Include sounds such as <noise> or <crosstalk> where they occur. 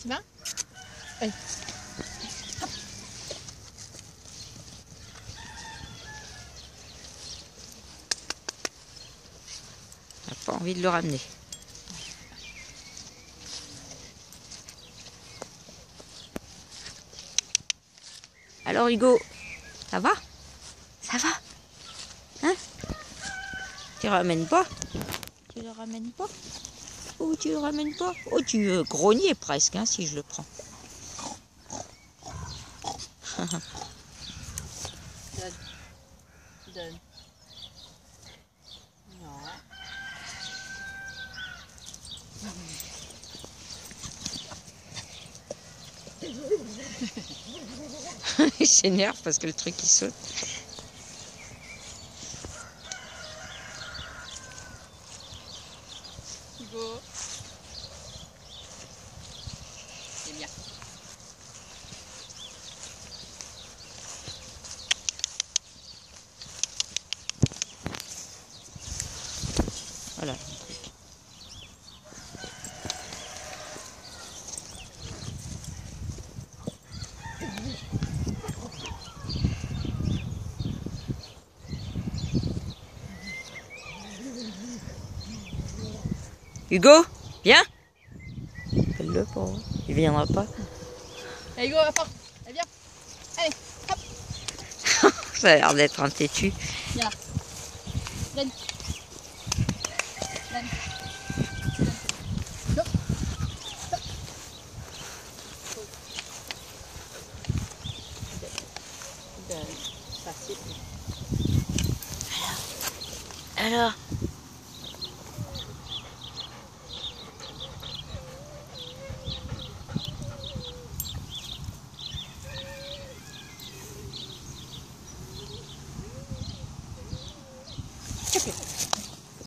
Tu vas Allez. Pas envie de le ramener. Alors Hugo, ça va? Ça va Hein? Tu le ramènes pas Tu le ramènes pas Oh, tu le ramènes pas Oh, tu veux grogner presque hein, si je le prends. Donne. Donne. Non. <laughs> il s'énerve parce que le truc il saute. Hugo. C'est bien. Voilà. Hugo, viens Appelle-le pas. Il viendra pas. Allez, Hugo, va fort. Allez, viens. Allez, hop. <laughs> Ça a l'air d'être un têtu. Viens là. Donne. Donne. Alors Cheque.